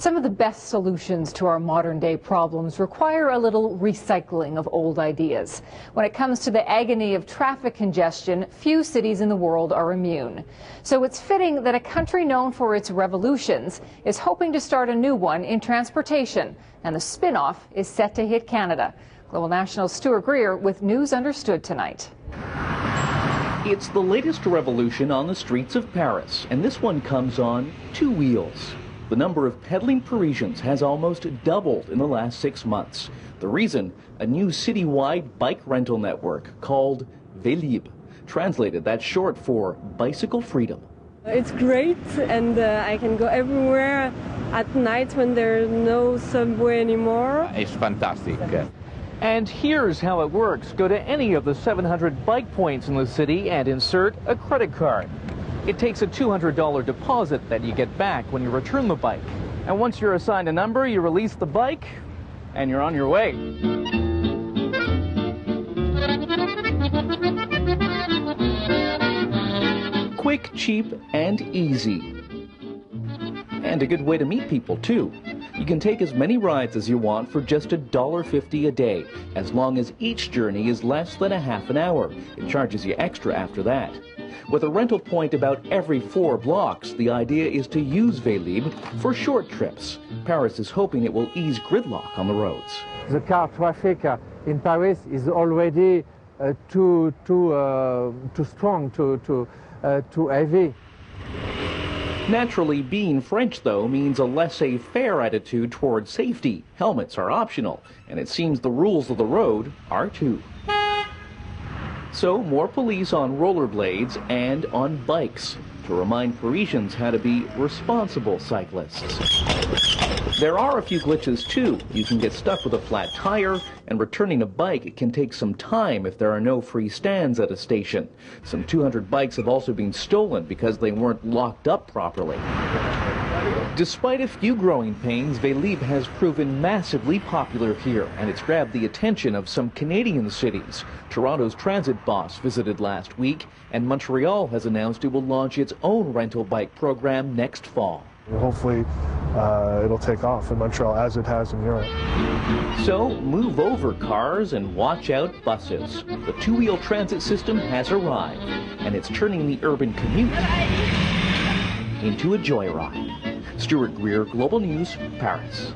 Some of the best solutions to our modern day problems require a little recycling of old ideas. When it comes to the agony of traffic congestion, few cities in the world are immune. So it's fitting that a country known for its revolutions is hoping to start a new one in transportation, and the spin-off is set to hit Canada. Global National's Stuart Greer with News Understood tonight. It's the latest revolution on the streets of Paris, and this one comes on two wheels. The number of pedaling Parisians has almost doubled in the last six months. The reason? A new citywide bike rental network called Vélib. Translated, that's short for bicycle freedom. It's great, and uh, I can go everywhere at night when there's no subway anymore. It's fantastic. And here's how it works. Go to any of the 700 bike points in the city and insert a credit card. It takes a $200 deposit that you get back when you return the bike. And once you're assigned a number, you release the bike and you're on your way. Quick, cheap, and easy. And a good way to meet people, too. You can take as many rides as you want for just $1.50 a day, as long as each journey is less than a half an hour. It charges you extra after that. With a rental point about every four blocks, the idea is to use Vélib for short trips. Paris is hoping it will ease gridlock on the roads. The car traffic uh, in Paris is already uh, too, too, uh, too strong, too, too, uh, too heavy. Naturally, being French, though, means a laissez-faire attitude towards safety. Helmets are optional, and it seems the rules of the road are too. So, more police on rollerblades and on bikes to remind Parisians how to be responsible cyclists. There are a few glitches too. You can get stuck with a flat tire, and returning a bike can take some time if there are no free stands at a station. Some 200 bikes have also been stolen because they weren't locked up properly. Despite a few growing pains, Vélib has proven massively popular here, and it's grabbed the attention of some Canadian cities. Toronto's transit boss visited last week, and Montreal has announced it will launch its own rental bike program next fall. Hopefully, uh, it'll take off in Montreal as it has in Europe. So move over cars and watch out buses. The two-wheel transit system has arrived, and it's turning the urban commute into a joyride. Stuart Greer, Global News, Paris.